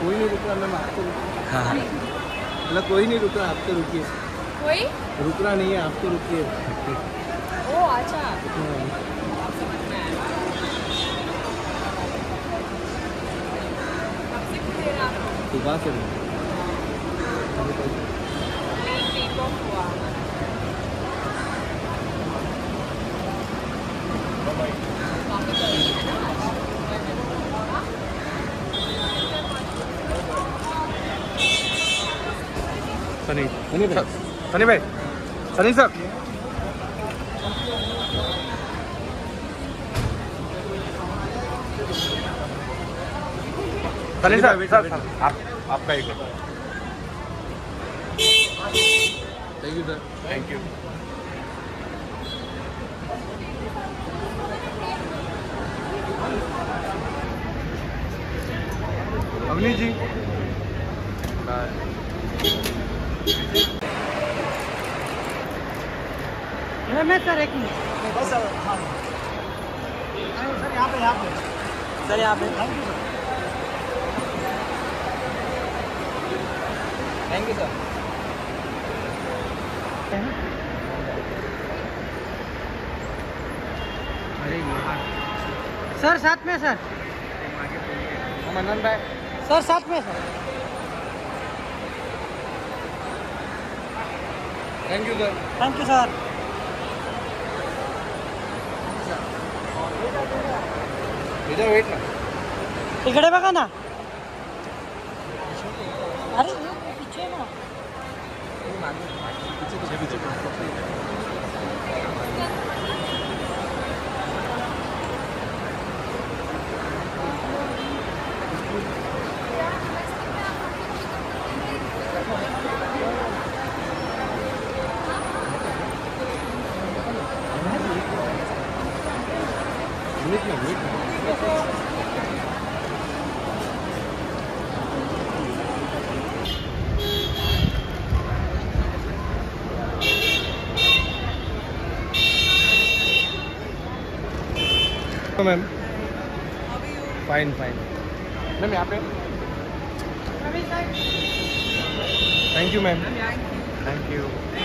कोई नहीं रुक रहा मैम आप तो हाँ हाँ। मतलब कोई नहीं रुक रहा आप तो रुकिए। कोई? रुक रहा नहीं है आप तो रुकिए। ओ अच्छा। अब समझ में आया कब से आपको सुबह से मेन सनी। सनी भाई। सनी भाई। सनी सर। सनी सर आप आपका एक thank you sir thank you Avni ji. मैं सर एक मिनट। बस हाँ। सर यहाँ पे यहाँ पे। सर यहाँ पे। थैंक यू सर अरे यार सर साथ में सर। मनन भाई। सर साथ में sir. Thank you sir thank you sir इधर वेट ना। इकडे बघा ना अरे पीछे ना। मैम फाइन फाइन मैम यहाँ पे thank you ma'am thank you